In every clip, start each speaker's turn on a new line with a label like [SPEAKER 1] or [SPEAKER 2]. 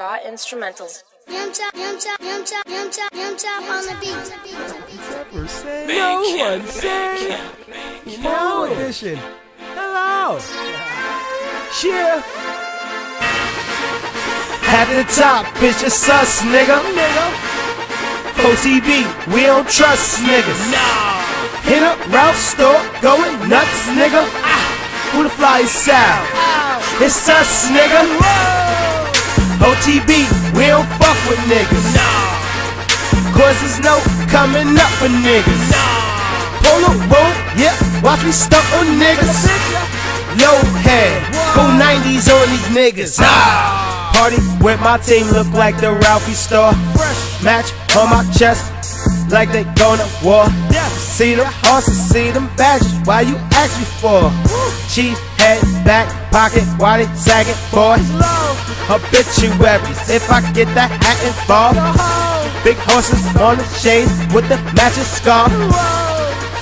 [SPEAKER 1] ska instrumentals.
[SPEAKER 2] Yum chop, yum chop, yum chop, yum chop, yum chop on the beat.
[SPEAKER 3] No one safe. No edition. Hello. Cheer. At the top, it's just us, nigga. Nigga. OTB, we don't trust niggas. Nah. Hit up Ralph store, going nuts, nigga. Ah, who the flyest out? It's us, nigga. OTB, we don't fuck with niggas. Nah. Cause there's no coming up for niggas. Nah. Polo roll, yeah, watch me stuck on niggas. Low head, go 90s on these niggas. Ah. Party with my team, look like the Ralphie store. Match on my chest, like they gonna war. See them horses, see them badges, why you ask me for? Chief head, back pocket, why they sagging, boy? Obituaries, if I get that hat and involved. Big horses on the shades with the matching scarf.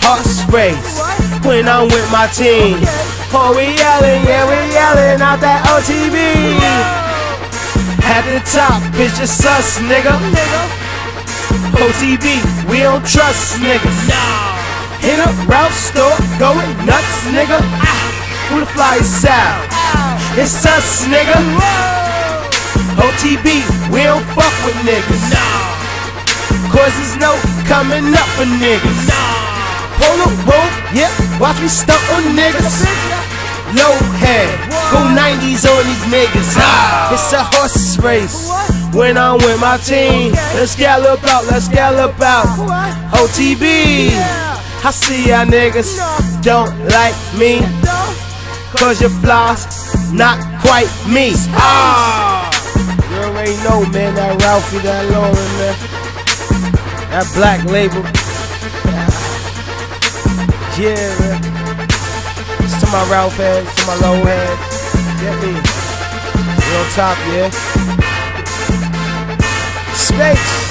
[SPEAKER 3] Horse race, when I'm with my team. Oh, we yelling, yeah, we yelling out that OTB. At the top, it's just us, nigga. OTB, we don't trust niggas. Hit up Ralph store, going nuts, nigga. Ah, who the flyest out? It's us, nigga. OTB, we don't fuck with niggas. Cause there's no coming up for niggas. Polo roll, yeah, watch me stuck on niggas. Low head, go 90s on these niggas. Ah, it's a horse race. When I'm with my team, let's gallop out, let's gallop out. OTB, I see y'all niggas don't like me. Cause your flaws not quite me. Ah, already know, man, that Ralphie, that Lauren, man. That black label. Yeah, man. It's to my Ralph heads, to my low heads. Get me. Real top, yeah. Space.